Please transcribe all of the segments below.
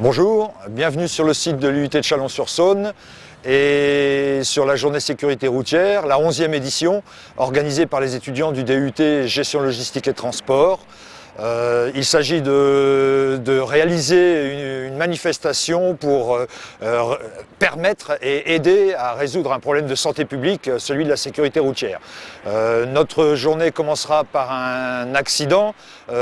Bonjour, bienvenue sur le site de l'UT de Chalon-sur-Saône et sur la journée sécurité routière, la 11e édition, organisée par les étudiants du DUT Gestion logistique et transport. Euh, il s'agit de, réaliser une, manifestation pour euh, euh, permettre et aider à résoudre un problème de santé publique, celui de la sécurité routière. notre journée commencera par un accident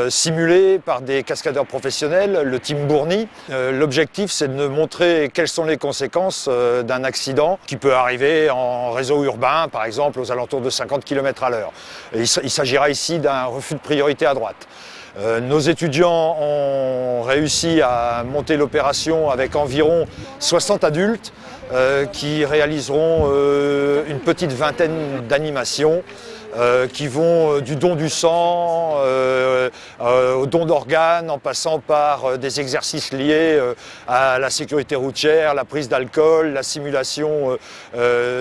simulé par des cascadeurs professionnels, le team Bourny. L'objectif c'est de montrer quelles sont les conséquences d'un accident qui peut arriver en réseau urbain, par exemple aux alentours de 50 km à l'heure. Il s'agira ici d'un refus de priorité à droite. Euh, nos étudiants ont réussi à monter l'opération avec environ 60 adultes euh, qui réaliseront euh, une petite vingtaine d'animations. Euh, qui vont euh, du don du sang euh, au don d'organes, en passant par des exercices liés à la sécurité routière, la prise d'alcool, la simulation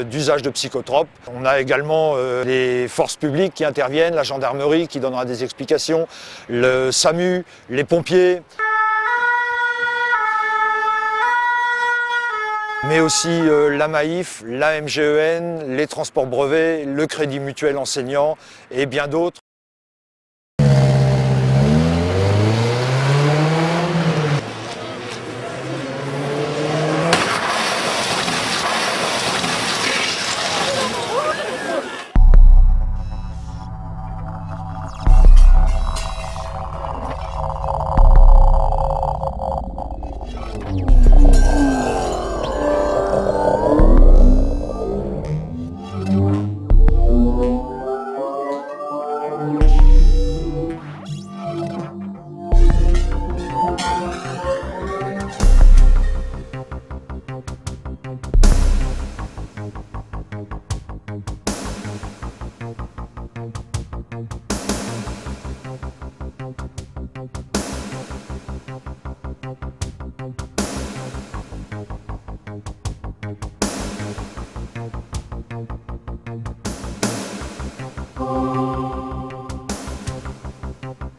d'usage de psychotropes. On a également les forces publiques qui interviennent, la gendarmerie qui donnera des explications, le SAMU, les pompiers. Mais aussi euh, la MAIF, la MGEN, les transports brevets, le crédit mutuel enseignant et bien d'autres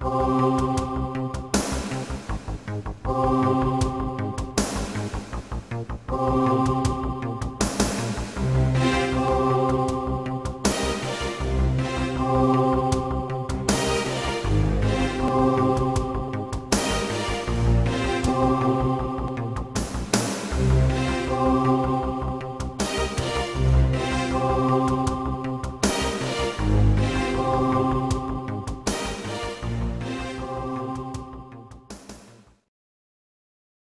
Oh.